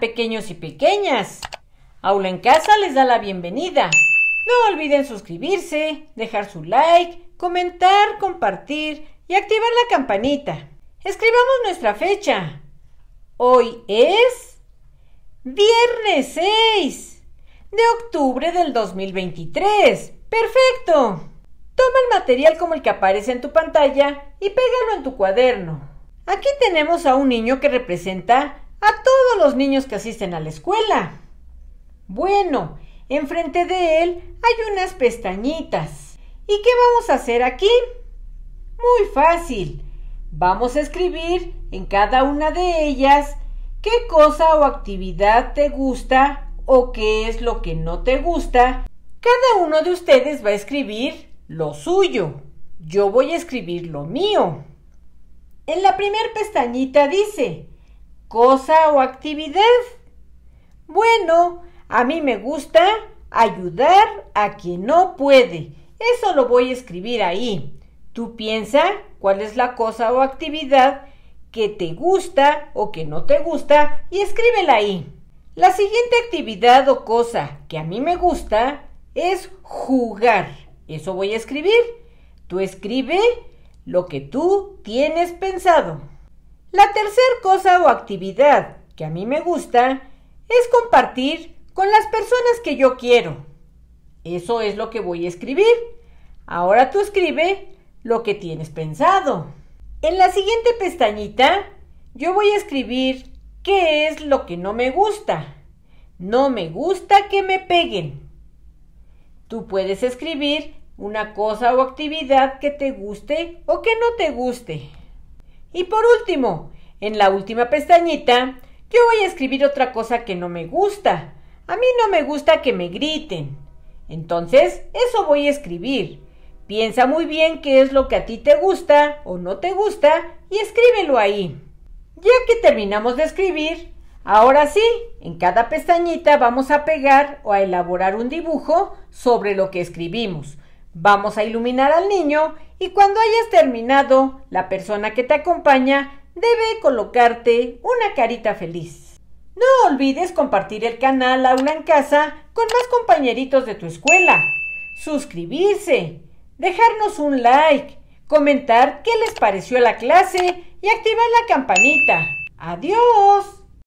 Pequeños y pequeñas. Aula en casa les da la bienvenida. No olviden suscribirse, dejar su like, comentar, compartir y activar la campanita. Escribamos nuestra fecha. Hoy es viernes 6 de octubre del 2023. ¡Perfecto! Toma el material como el que aparece en tu pantalla y pégalo en tu cuaderno. Aquí tenemos a un niño que representa a todos los niños que asisten a la escuela. Bueno, enfrente de él hay unas pestañitas. ¿Y qué vamos a hacer aquí? Muy fácil. Vamos a escribir en cada una de ellas qué cosa o actividad te gusta o qué es lo que no te gusta. Cada uno de ustedes va a escribir lo suyo. Yo voy a escribir lo mío. En la primer pestañita dice, cosa o actividad. Bueno, a mí me gusta ayudar a quien no puede. Eso lo voy a escribir ahí. Tú piensa cuál es la cosa o actividad que te gusta o que no te gusta y escríbela ahí. La siguiente actividad o cosa que a mí me gusta es jugar. Eso voy a escribir. Tú escribe lo que tú tienes pensado. La tercera cosa o actividad que a mí me gusta es compartir con las personas que yo quiero. Eso es lo que voy a escribir. Ahora tú escribe lo que tienes pensado. En la siguiente pestañita yo voy a escribir qué es lo que no me gusta. No me gusta que me peguen. Tú puedes escribir una cosa o actividad que te guste o que no te guste. Y por último, en la última pestañita, yo voy a escribir otra cosa que no me gusta. A mí no me gusta que me griten. Entonces, eso voy a escribir. Piensa muy bien qué es lo que a ti te gusta o no te gusta y escríbelo ahí. Ya que terminamos de escribir, Ahora sí, en cada pestañita vamos a pegar o a elaborar un dibujo sobre lo que escribimos. Vamos a iluminar al niño y cuando hayas terminado, la persona que te acompaña debe colocarte una carita feliz. No olvides compartir el canal Aula en Casa con más compañeritos de tu escuela, suscribirse, dejarnos un like, comentar qué les pareció la clase y activar la campanita. ¡Adiós!